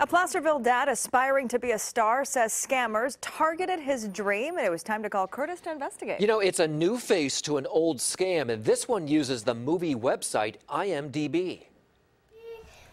A Placerville dad aspiring to be a star says scammers targeted his dream, and it was time to call Kurtis to investigate. You know, it's a new face to an old scam, and this one uses the movie website IMDb.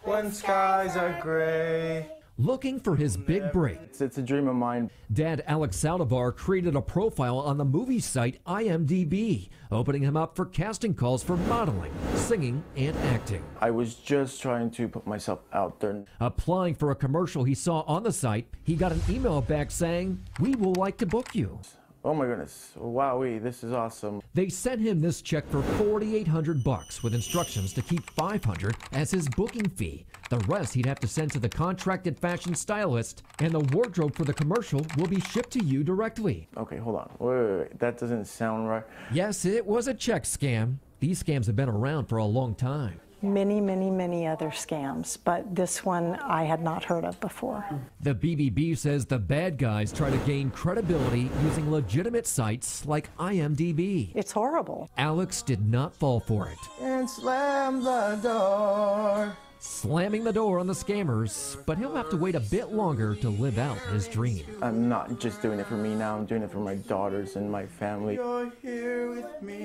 When skies are gray. Looking for his big break. It's, it's a dream of mine. Dad Alex Saldivar created a profile on the movie site IMDb, opening him up for casting calls for modeling, singing, and acting. I was just trying to put myself out there. Applying for a commercial he saw on the site, he got an email back saying, We will like to book you. Oh my goodness. Wowee, this is awesome. They sent him this check for 4800 bucks with instructions to keep 500 as his booking fee. The rest he'd have to send to the contracted fashion stylist, and the wardrobe for the commercial will be shipped to you directly. Okay, hold on. Wait, wait, wait. That doesn't sound right. Yes, it was a check scam. These scams have been around for a long time. Many, many, many other scams, but this one I had not heard of before. The BBB says the bad guys try to gain credibility using legitimate sites like IMDb. It's horrible. Alex did not fall for it. And slam the door. Slamming the door on the scammers, but he'll have to wait a bit longer to live out his dream. I'm not just doing it for me now, I'm doing it for my daughters and my family. You're here with me.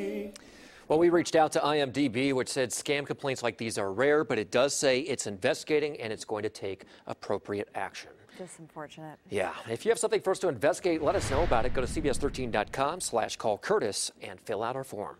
Well, we reached out to IMDb, which said scam complaints like these are rare, but it does say it's investigating and it's going to take appropriate action. Just unfortunate. Yeah. If you have something for us to investigate, let us know about it. Go to CBS13.com slash call Kurtis and fill out our form.